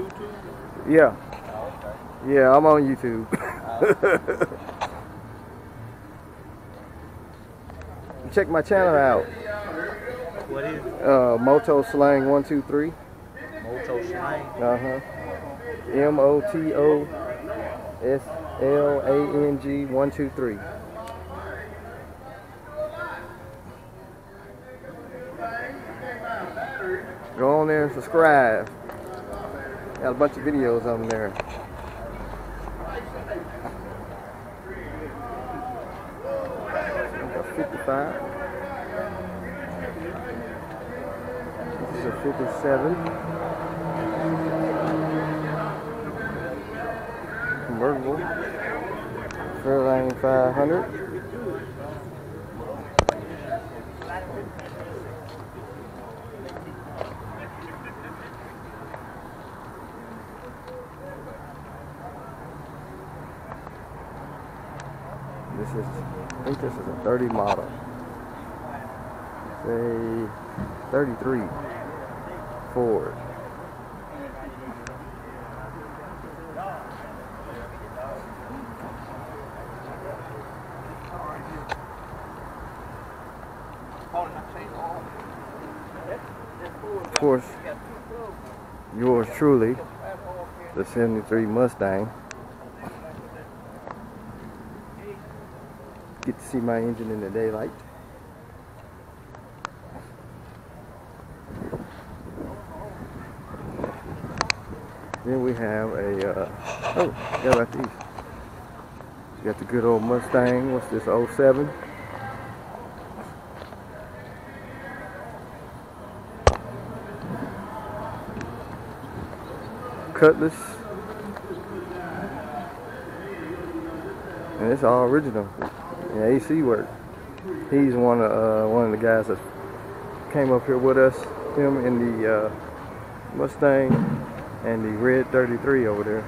YouTube? Yeah. Oh, okay. Yeah, I'm on YouTube. Check my channel out. What is it? Uh, Moto Slang 123. Moto Slang? Uh huh. M O T O S L A N G 123. Go on there and subscribe. Got a bunch of videos on there. Got 55. This is a 57. Convertible. Fairlane 500. This is, I think this is a 30 model. Say 33 Ford. Of course, yours truly, the 73 Mustang. Get to see my engine in the daylight. Then we have a, uh, oh, yeah, about these. You got the good old Mustang. What's this, 07? Cutlass. And it's all original. And AC work. He's one of uh, one of the guys that came up here with us. Him in the uh, Mustang and the red 33 over there.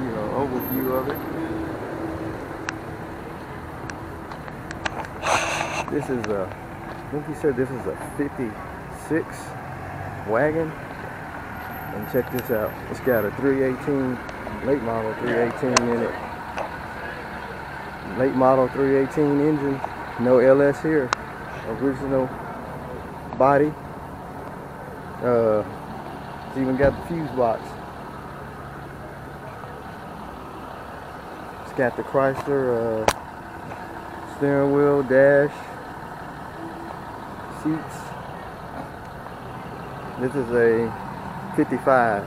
You know, overview of it. This is a, I think he said this is a 56 wagon. And check this out. It's got a 318, late model 318 in it. Late model 318 engine. No LS here. Original body. Uh, it's even got the fuse box. It's got the Chrysler uh, steering wheel, dash, seats. This is a 55.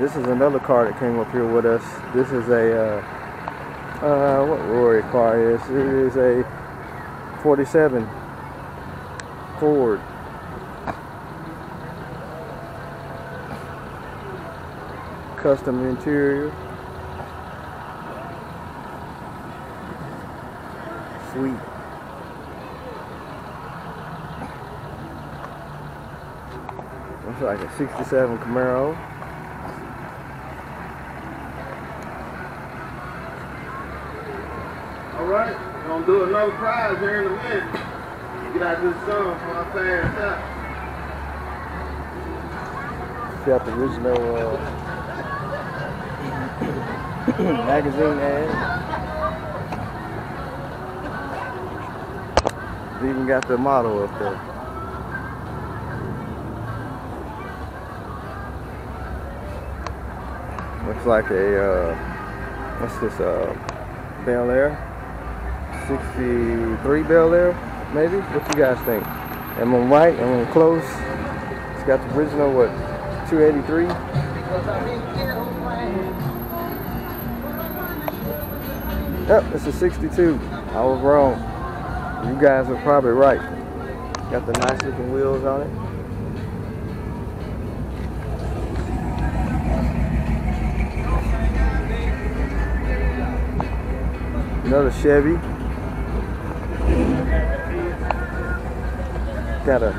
This is another car that came up here with us. This is a, uh, uh, what Rory car is. It is a 47 Ford. Custom interior. Sweet. Looks like a 67 Camaro. All right, we're gonna do another prize here in a minute. Get out this sun before I pass out. Got the original uh, magazine ad. They even got the model up there. Like a, uh, what's this, uh, Bel Air? 63 Bel Air, maybe? What you guys think? Am I right? Am I close? It's got the original, what, 283? Yep, it's a 62. I was wrong. You guys are probably right. Got the nice looking wheels on it. Another Chevy. Got a,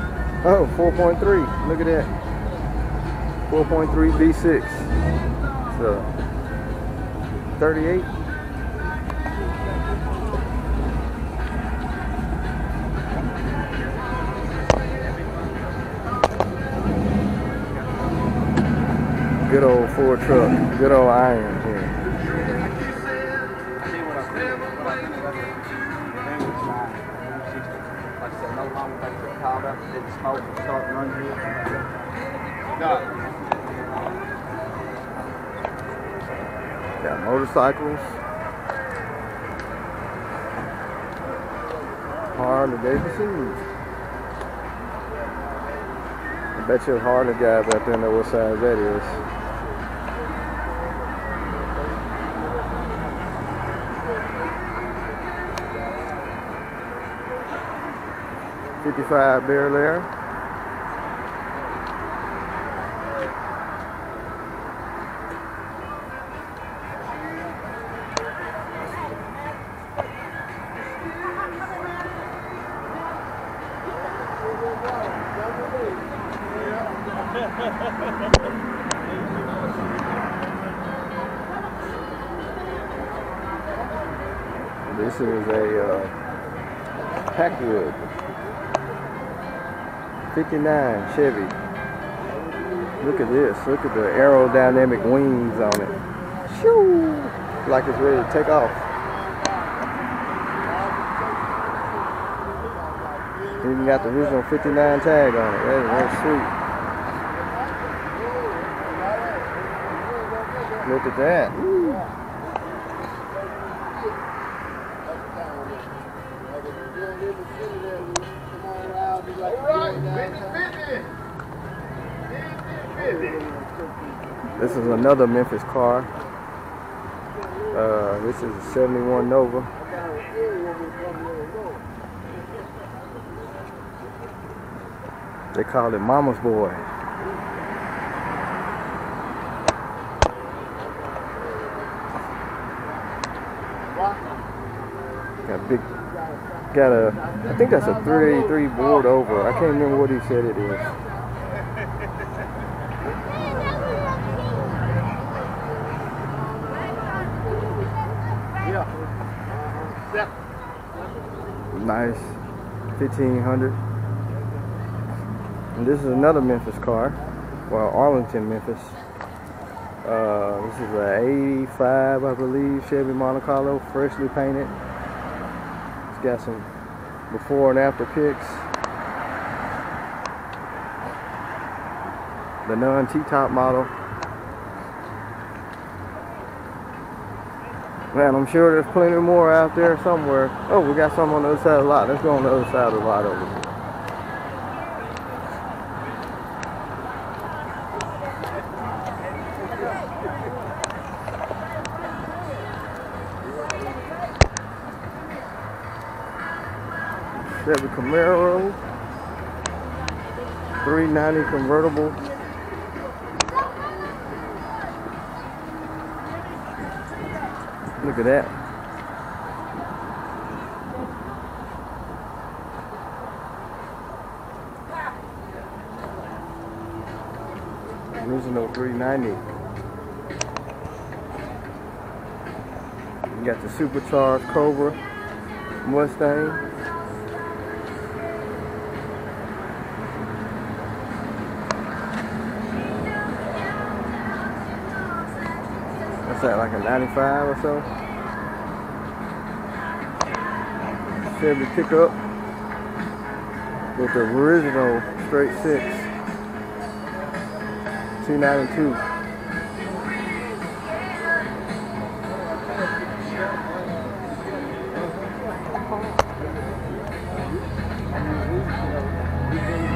oh, 4.3. Look at that. 4.3 V6. So, 38. Good old Ford truck, good old iron. Up, didn't smoke, start running it. Got motorcycles. Harley Davidson. I bet you a Harley guys out there know what size that is. Fifty-five Bear there. This is a uh, Packard 59 Chevy. Look at this. Look at the aerodynamic wings on it. Shoo! Like it's ready to take off. Even got the original 59 tag on it. That is, that's sweet. Look at that. This is another Memphis car. Uh, this is a 71 Nova. They call it Mama's Boy. Got big, got a, I think that's a 383 bored over. I can't remember what he said it is. Nice 1500. And this is another Memphis car. Well, Arlington, Memphis. Uh, this is a 85, I believe, Chevy Monte Carlo, freshly painted. Got some before and after pics. The non T-top model. Man, I'm sure there's plenty more out there somewhere. Oh, we got some on the other side of the lot. Let's go on the other side of the lot over here. Camaro, 390 convertible. Look at that. Original 390. You got the supercharged Cobra Mustang. That, like a 95 or so? Chevy pickup with the original straight six. 292.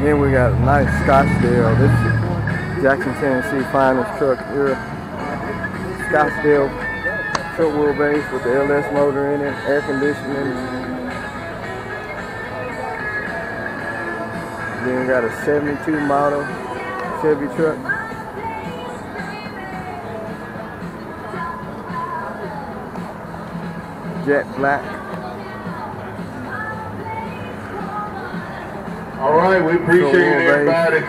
Then we got a nice Scottsdale. This is Jackson, Tennessee finest truck here. Scottsdale short wheelbase with the LS motor in it, air conditioning. Then we got a 72 model Chevy truck. Jet black. All right, we appreciate everybody.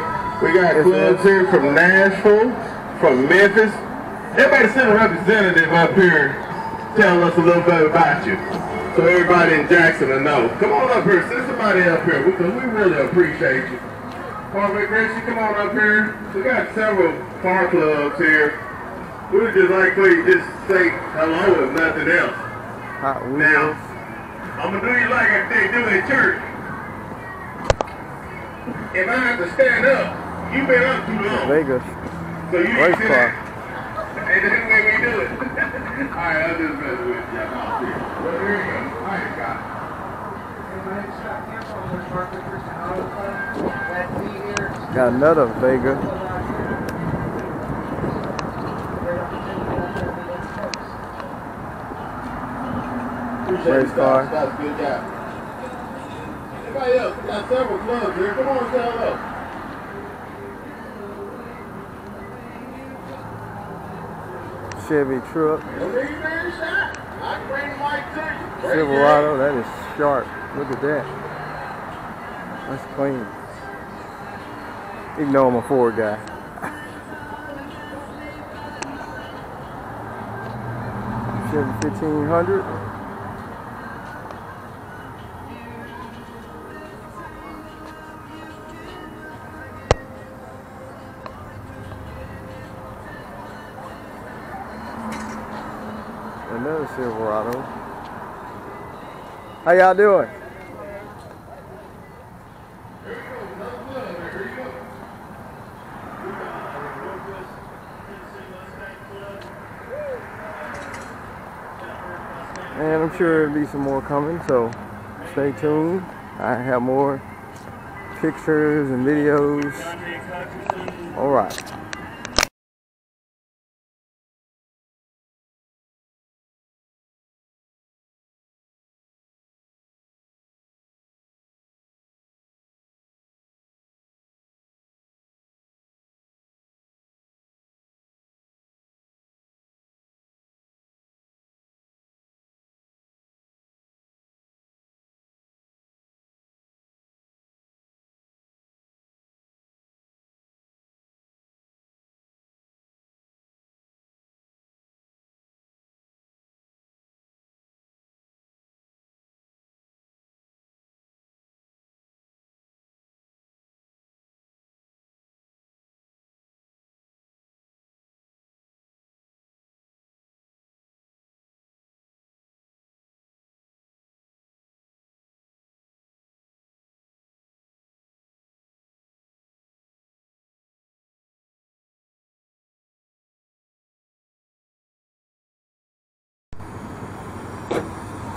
We got clubs here from Nashville, from Memphis. Everybody send a representative up here telling us a little bit about you. So everybody in Jackson will know. Come on up here, send somebody up here because we really appreciate you. Marvin Gracie, come on up here. We got several car clubs here. We would just like for you to just say hello if nothing else. Wheels. Now, I'm gonna do you like they do in church. If I have to stand up, you've been up too long. Vegas. So you Race car. There. And that's the way we do it. Alright, I'll just mess with you. Well, here you go. Alright, got Got another Vega. Race it, car. That's good job. Anybody else? We got several clubs here. Come on, say hello. You. Great Silverado. That is sharp. Look at that. That's clean. Even though I'm a Ford guy. Chevy 1500. Silverado. How y'all doing? And I'm sure there'll be some more coming, so stay tuned. I have more pictures and videos. All right.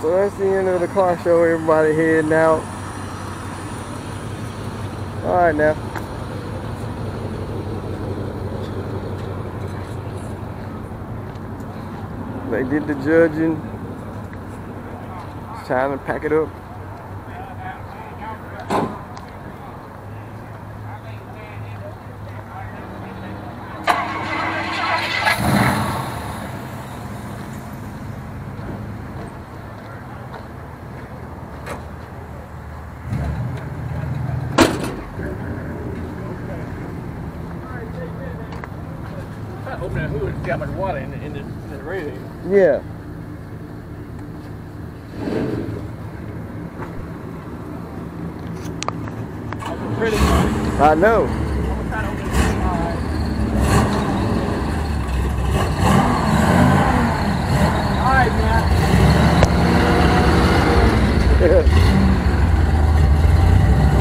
So that's the end of the car show. Everybody heading out. All right now. They did the judging. It's time to pack it up. That much water in the, in the, in the radiator. Yeah. Pretty. I know. Yeah, I'm trying to open it. Alright. Alright, man.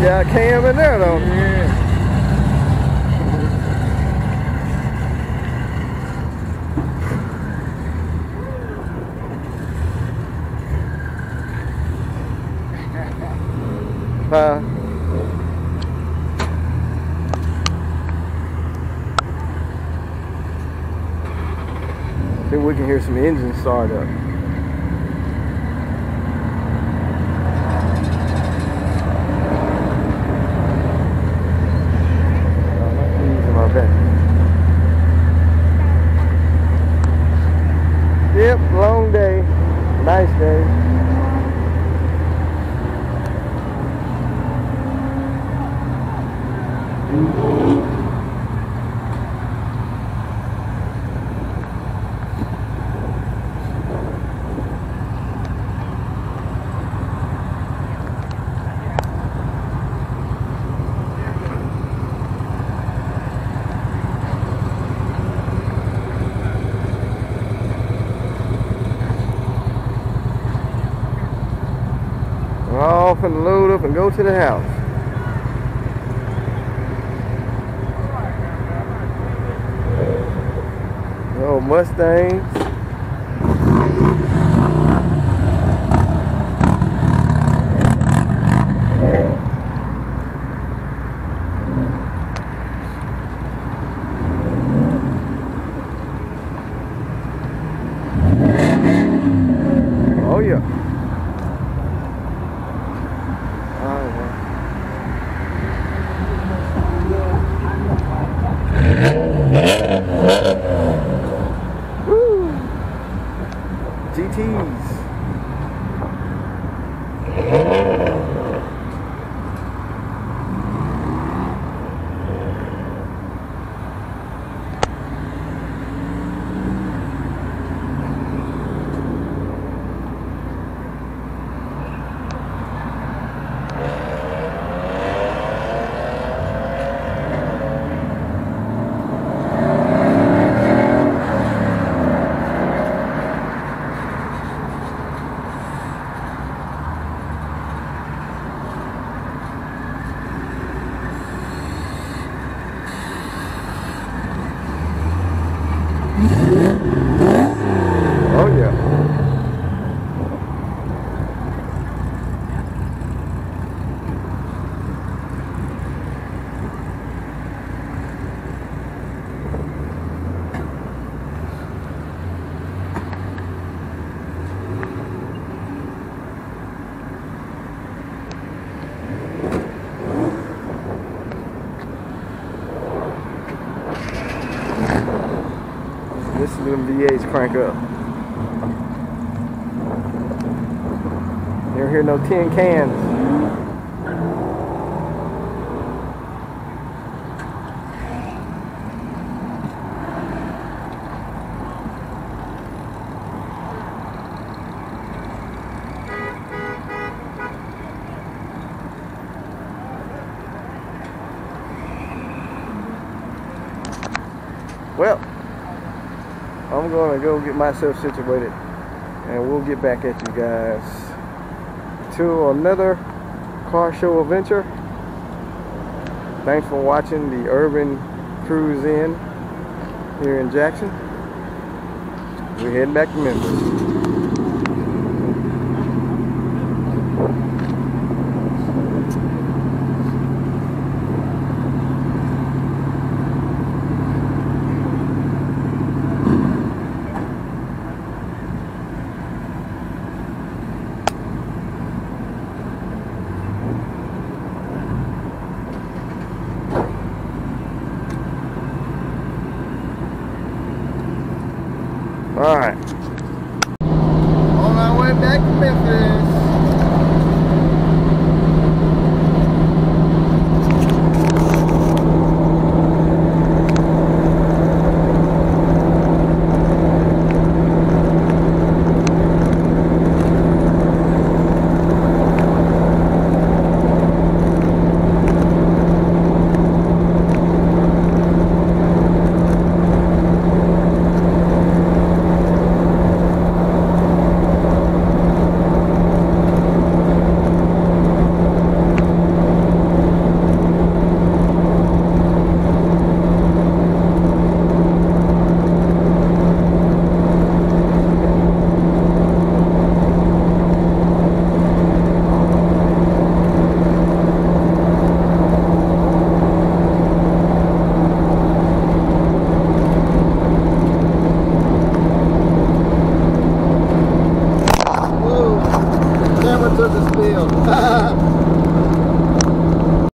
Got a cam in there though. Yeah. Huh? Then we can hear some engine start up. Using my back. Yep, long day. Nice day. Finna load up and go to the house. Oh, Mustangs. Oh yeah. Oh yeah. Woo! GTs. Oh yeah. Listen to them V8s crank up. You don't hear no tin cans. Well, I'm gonna go get myself situated and we'll get back at you guys to another car show adventure. Thanks for watching the Urban Cruise In here in Jackson. We're heading back to Memphis. All